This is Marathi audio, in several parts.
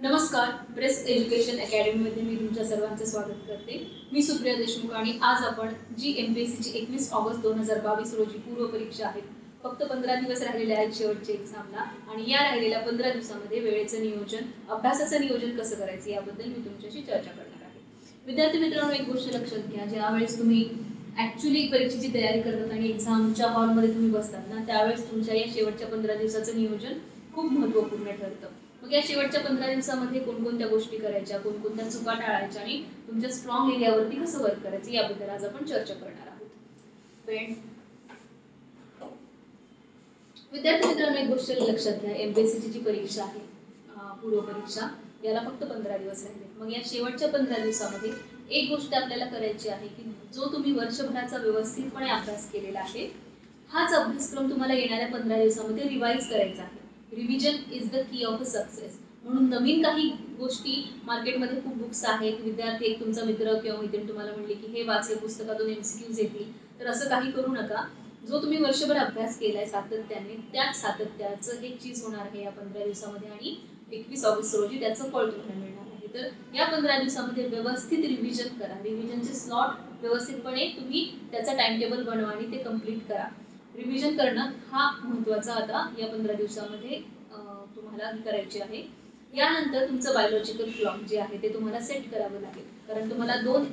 नमस्कार प्रेस एज्युकेशन अकॅडमीमध्ये मी तुमच्या सर्वांचं स्वागत करते. मी सुप्रिया देशमुख आणि आज आपण जी एम पी एस सीची एकवीस ऑगस्ट दोन हजार बावीस रोजी पूर्व परीक्षा आहेत फक्त पंधरा दिवस राहिलेले आहेत शेवटच्या एक्झामला आणि या राहिलेल्या पंधरा दिवसामध्ये वेळेचं नियोजन अभ्यासाचं नियोजन कसं करायचं याबद्दल मी तुमच्याशी चर्चा करणार आहे. विद्यार्थी मित्रांनो एक गोष्ट लक्षात घ्या. ज्यावेळेस तुम्ही ॲक्च्युली परीक्षेची तयारी करतात आणि एक्झामच्या हॉलमध्ये तुम्ही बसतात ना त्यावेळेस तुमच्या या शेवटच्या पंधरा दिवसाचं नियोजन खूप महत्त्वपूर्ण ठरतं. मग या शेवटच्या पंधरा दिवसामध्ये कोणकोणत्या गोष्टी करायच्या कोणकोणत्या चुका टाळायच्या आणि तुमच्या स्ट्रॉंग एरियावरती कसं वर्क करायचं याबद्दल आज आपण चर्चा करणार आहोत. विद्यार्थी मित्रांनो एक गोष्ट लक्षात घ्या. एमपीएससीची जी परीक्षा आहे. पूर्व परीक्षा याला फक्त पंधरा दिवस राहिले. मग या शेवटच्या पंधरा दिवसामध्ये एक गोष्ट आपल्याला करायची आहे की जो तुम्ही वर्षभराचा व्यवस्थितपणे अभ्यास केलेला आहे हाच अभ्यासक्रम तुम्हाला येणाऱ्या पंधरा दिवसामध्ये रिवाईज करायचा आहे. Revision is the key of a success म्हणून नवीन काही गोष्टी मार्केटमध्ये खूप बुक्स आहेत. विद्यार्थी एक तुमचा मित्र किंवा मैत्रीण तुम्हाला म्हणले की हे वाच हे पुस्तकातून एमसीक्यूज येतील. तर असं काही करू नका. जो तुम्ही वर्षभर अभ्यास केलाय सातत्याने त्याच सातत्याचं हे चीज होणार आहे या पंधरा दिवसामध्ये आणि एकवीस ऑगस्ट रोजी त्याचं फळ तुम्हाला मिळणार आहे. तर या पंधरा दिवसामध्ये व्यवस्थित रिव्हिजन करा. रिव्हिजनचे स्लॉट व्यवस्थितपणे तुम्ही त्याचा टाइम टेबल बनवा आणि ते कंप्लीट करा. रिव्हिजन करणं हा महत्त्वाचा आता या पंधरा दिवसामध्ये तुम्हाला करायचे आहे. यानंतर तुमचं बायोलॉजिकल क्लॉक जे आहे ते तुम्हाला सेट करावं लागेल. कारण तुम्हाला दोन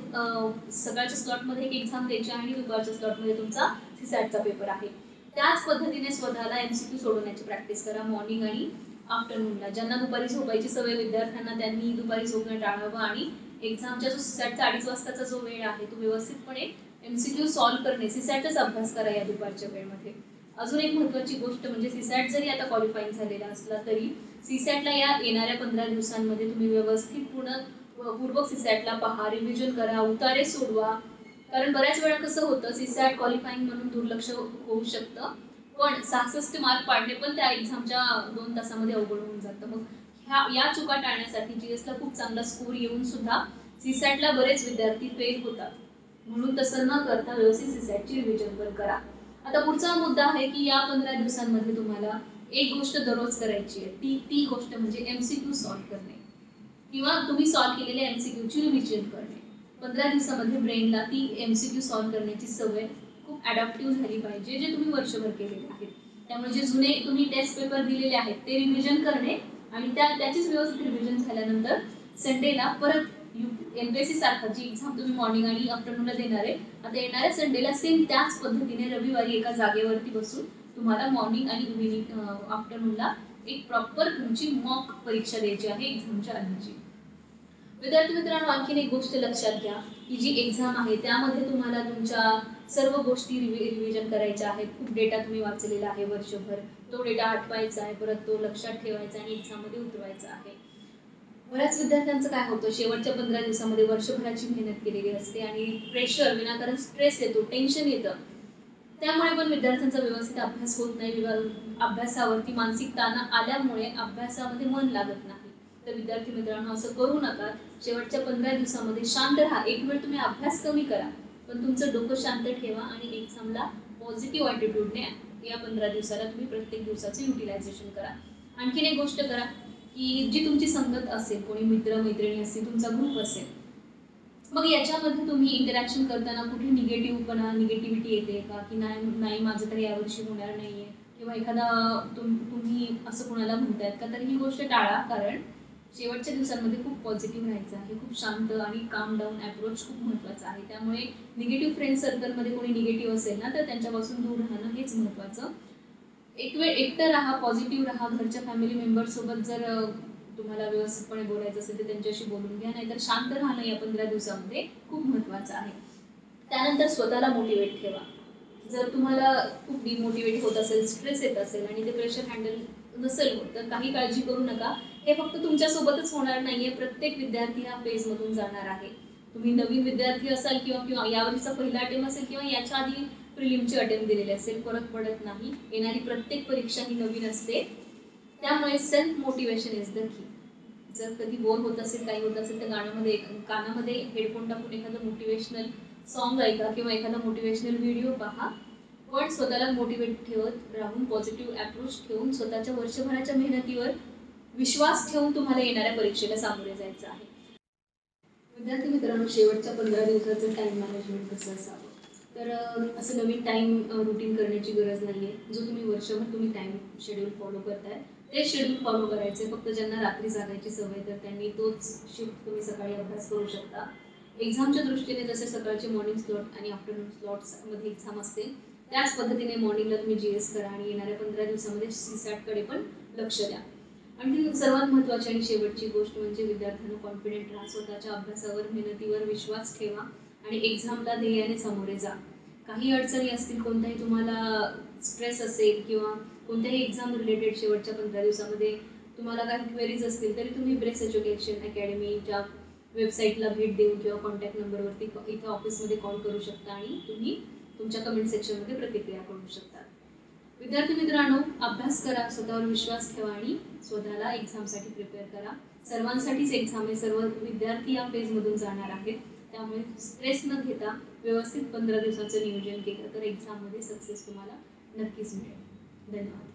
सकाळच्या स्लॉटमध्ये एक एक्झाम द्यायची आणि दुपारच्या स्लॉटमध्ये तुमचा सीसॅटचा पेपर आहे. त्याच पद्धतीने स्वतःला एम सी क्यू सोडवण्याची प्रॅक्टिस करा मॉर्निंग आणि आफ्टरनूनला ज्यांना दुपारी झोपायची सवय विद्यार्थ्यांना त्यांनी दुपारी झोपणं टाळावं आणि एक्झामच्या जो सीसॅटचा अडीच वाजताचा जो वेळ आहे तो व्यवस्थितपणे एमसीक्यू सॉल्व्ह करणे सीसॅटच अभ्यास करा या दुपारच्या वेळेमध्ये. अजून एक महत्त्वाची गोष्ट म्हणजे सीसॅट जरी आता क्वालिफाईंग झालेला असला तरी सीसॅटला या येणाऱ्या पंधरा दिवसांमध्ये तुम्ही व्यवस्थित पूर्ण पूर्वक सीसॅटला पहा रिव्हिजन करा उतारे सोडवा. कारण बऱ्याच वेळा कसं होतं सीसॅट क्वालिफाईंग म्हणून दुर्लक्ष होऊ शकतं. पण सहासष्ट मार्क पाडणे पण त्या एक्झामच्या दोन तासामध्ये अवघड होऊन जातं. मग ह्या या चुका टाळण्यासाठी जी एसला खूप चांगला स्कोर येऊन सुद्धा सीसॅटला बरेच विद्यार्थी फेल होतात. म्हणून तसं न करता व्यवस्थित सीसॅटची रिव्हिजन पण करा. आता पुढचा मुद्दा आहे की या पंधरा दिवसांमध्ये तुम्हाला एक गोष्ट दररोज करायची आहे. ती ती गोष्ट म्हणजे एमसीक्यू सॉल्व्ह करणे. किंवा तुम्ही सॉल्व्ह केलेल्या एमसीक्यूची रिव्हिजन करणे. पंधरा दिवसामध्ये ब्रेनला ती एमसीक्यू सॉल्व्ह करण्याची सवय खूप अडॅप्टिव्ह झाली पाहिजे जे तुम्ही वर्षभर केलेले आहेत. त्यामुळे जे जुने तुम्ही टेस्ट पेपर दिलेले आहेत ते रिव्हिजन करणे आणि त्या त्याचीच व्यवस्थित रिव्हिजन झाल्यानंतर संडेला परत एमपीएससी सारखं सारखा जी एक्झाम तुम्ही मॉर्निंग आणि आफ्टरनूनला देणार आहे. आता येणाऱ्या संडेला सेम त्याच पद्धतीने रविवारी एका जागेवरती बसून तुम्हाला मॉर्निंग आणि इव्हिनिंग आफ्टरनूनला एक प्रॉपर तुमची मॉक परीक्षा द्यायची आहे एक्झामच्या आधीची. विद्यार्थी मित्रांनो आणखीन एक गोष्ट लक्षात घ्या की जी एक्झाम आहे त्यामध्ये तुम्हाला तुमच्या सर्व गोष्टी रिव्हिजन करायच्या आहेत. खूप डेटा तुम्ही वाचलेला आहे वर्षभर. तो डेटा आठवायचा आहे परत तो लक्षात ठेवायचा आणि एक्झाममध्ये उतरवायचा आहे. बऱ्याच विद्यार्थ्यांचं काय होतं शेवटच्या पंधरा दिवसामध्ये वर्षभराची मेहनत केलेली असते आणि प्रेशर विनाकारण स्ट्रेस येतो टेन्शन येतं. त्यामुळे पण विद्यार्थ्यांचा व्यवस्थित अभ्यास होत नाही अभ्यासावरती मानसिक ताण आल्यामुळे अभ्यासामध्ये मन लागत नाही. तर विद्यार्थी मित्रांनो असं करू नका. शेवटच्या पंधरा दिवसामध्ये शांत राहा. एक वेळ तुम्ही अभ्यास कमी करा पण तुमचं डोकं शांत ठेवा आणि एक्झामला पॉझिटिव्ह ॲटिट्यूडने या पंधरा दिवसाला तुम्ही प्रत्येक दिवसाचं युटिलायझेशन करा. आणखीन एक गोष्ट करा. की जी तुमची संगत असेल कोणी मित्र मैत्रिणी असतील तुमचा ग्रुप असेल मग याच्यामध्ये तुम्ही इंटरॅक्शन करताना कुठे निगेटिव्हपणा निगेटिव्हिटी येते का? की नाही नाही माझं तर यावर्षी होणार नाही आहे किंवा एखादा तुम तुम्ही असं कोणाला म्हणतायत का तर ही गोष्ट टाळा. कारण शेवटच्या दिवसांमध्ये खूप पॉझिटिव्ह राहायचं आहे. खूप शांत आणि काम डाऊन अप्रोच खूप महत्त्वाचा आहे. त्यामुळे निगेटिव्ह फ्रेंड सर्कलमध्ये कोणी निगेटिव्ह असेल ना तर त्यांच्यापासून दूर राहणं हेच महत्त्वाचं एक वेळ एकटं राहा पॉझिटिव्ह राहा घरच्या फॅमिली मेंबरसोबत जर तुम्हाला व्यवस्थितपणे बोलायचं असेल तर त्यांच्याशी बोलून घ्या नाहीतर शांत राहणं या पंधरा दिवसामध्ये खूप महत्त्वाचं आहे. त्यानंतर स्वतःला मोटिवेट ठेवा. जर तुम्हाला खूप डिमोटिवेट होत असेल स्ट्रेस येत असेल आणि ते प्रेशर हँडल नसेल होत तर काही काळजी करू नका. हे फक्त तुमच्यासोबतच होणार नाहीये. प्रत्येक विद्यार्थी हा फेजमधून जाणार आहे. तुम्ही नवीन विद्यार्थी असाल किंवा किंवा यावर्षीचा पहिला अटेम्प असेल किंवा याच्या आधी प्रिलिमची अटेम्प्ट दिलेली असेल फरक पडत नाही. येणारी प्रत्येक परीक्षा ही नवीन असते. त्यामुळे सेल्फ मोटिवेशन इज द की जर कधी बोर होत असेल काही होत असेल तर गाण्यामध्ये कानामध्ये हेडफोन टाकून एखादं मोटिवेशनल सॉन्ग ऐका किंवा एखादा मोटिवेशनल व्हिडिओ पहा. पण स्वतःला मोटिवेट ठेवत राहून पॉझिटिव्ह अप्रोच ठेवून स्वतःच्या वर्षभराच्या मेहनतीवर विश्वास ठेवून तुम्हाला येणाऱ्या परीक्षेला सामोरे जायचं आहे. विद्यार्थी मित्रांनो शेवटच्या पंधरा दिवसाचं टाइम मॅनेजमेंट कसं असावं? तर असं नवीन टाईम रुटीन करण्याची गरज नाही आहे जो तुम्ही वर्षभर तुम्ही टाईम शेड्यूल फॉलो करताय ते शेड्यूल फॉलो करायचे फक्त ज्यांना रात्री जागायची सवय तर त्यांनी तोच शिफ्ट तुम्ही सकाळी अभ्यास करू शकता. एक्झामच्या दृष्टीने जसे सकाळचे मॉर्निंग स्लॉट आणि आफ्टरनून स्लॉट्समध्ये एक्झाम असते त्याच पद्धतीने मॉर्निंगला तुम्ही जी एस करा आणि येणाऱ्या पंधरा दिवसामध्ये सी सॅटकडे पण लक्ष द्या. आणखी सर्वात महत्त्वाची आणि शेवटची गोष्ट म्हणजे विद्यार्थ्यांना कॉन्फिडेंट राहा. स्वतःच्या अभ्यासावर मेहनतीवर विश्वास ठेवा. आणि एक्झामला ध्येयाने सामोरे जा. काही अडचणी असतील कोणत्याही तुम्हाला स्ट्रेस असेल किंवा कोणत्याही एक्झाम रिलेटेड शेवटच्या पंधरा दिवसामध्ये तुम्हाला काही क्वेरीज असतील तरी तुम्ही ब्रेस एज्युकेशन अकॅडमीच्या वेबसाईटला भेट देऊन किंवा कॉन्टॅक्ट नंबरवरती इथं ऑफिसमध्ये कॉल करू शकता आणि तुम्ही तुमच्या कमेंट सेक्शनमध्ये प्रतिक्रिया करू शकता. विद्यार्थी मित्रांनो अभ्यास करा स्वतःवर विश्वास ठेवा आणि स्वतःला एक्झामसाठी प्रिपेअर करा. सर्वांसाठीच एक्झाम आहे सर्व विद्यार्थी या फेजमधून जाणार आहेत. त्यामुळे स्ट्रेस न घेता व्यवस्थित पंधरा दिवसाचं नियोजन केलं तर एक्झाममध्ये सक्सेस तुम्हाला नक्कीच मिळेल. धन्यवाद.